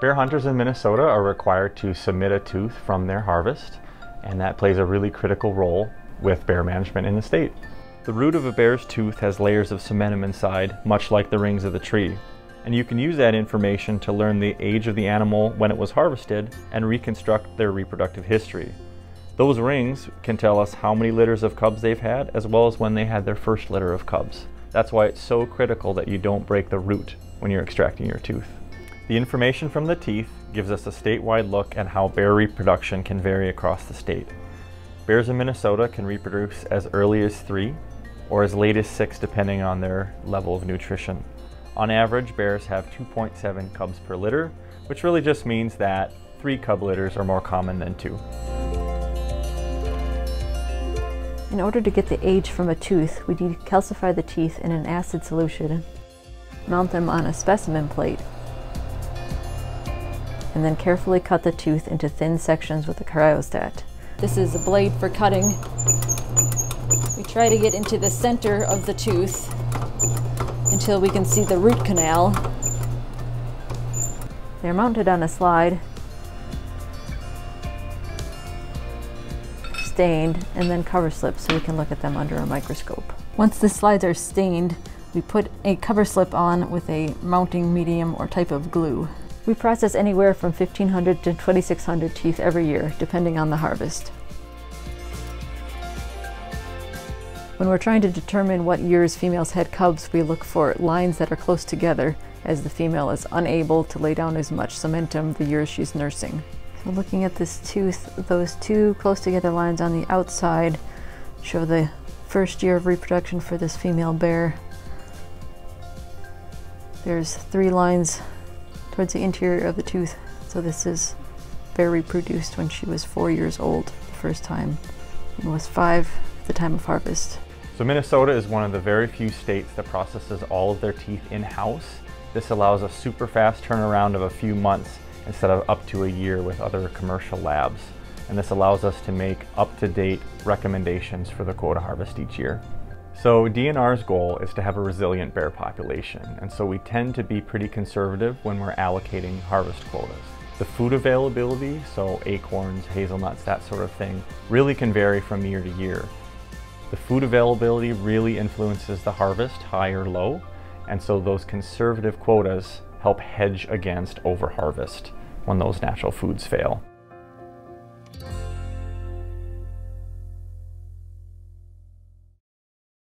Bear hunters in Minnesota are required to submit a tooth from their harvest, and that plays a really critical role with bear management in the state. The root of a bear's tooth has layers of cementum inside, much like the rings of the tree. And you can use that information to learn the age of the animal when it was harvested and reconstruct their reproductive history. Those rings can tell us how many litters of cubs they've had, as well as when they had their first litter of cubs. That's why it's so critical that you don't break the root when you're extracting your tooth. The information from the teeth gives us a statewide look at how bear reproduction can vary across the state. Bears in Minnesota can reproduce as early as three or as late as six depending on their level of nutrition. On average, bears have 2.7 cubs per litter, which really just means that three cub litters are more common than two. In order to get the age from a tooth, we decalcify the teeth in an acid solution, mount them on a specimen plate, and then carefully cut the tooth into thin sections with a cryostat. This is a blade for cutting. We try to get into the center of the tooth until we can see the root canal. They're mounted on a slide, stained, and then cover slipped so we can look at them under a microscope. Once the slides are stained, we put a cover slip on with a mounting medium or type of glue. We process anywhere from 1,500 to 2,600 teeth every year, depending on the harvest. When we're trying to determine what years females had cubs, we look for lines that are close together, as the female is unable to lay down as much cementum the years she's nursing. So looking at this tooth, those two close together lines on the outside show the first year of reproduction for this female bear. There's three lines towards the interior of the tooth. So this is bear reproduced when she was four years old the first time and was five at the time of harvest. So Minnesota is one of the very few states that processes all of their teeth in-house. This allows a super fast turnaround of a few months instead of up to a year with other commercial labs. And this allows us to make up-to-date recommendations for the quota harvest each year. So DNR's goal is to have a resilient bear population, and so we tend to be pretty conservative when we're allocating harvest quotas. The food availability, so acorns, hazelnuts, that sort of thing, really can vary from year to year. The food availability really influences the harvest, high or low, and so those conservative quotas help hedge against overharvest when those natural foods fail.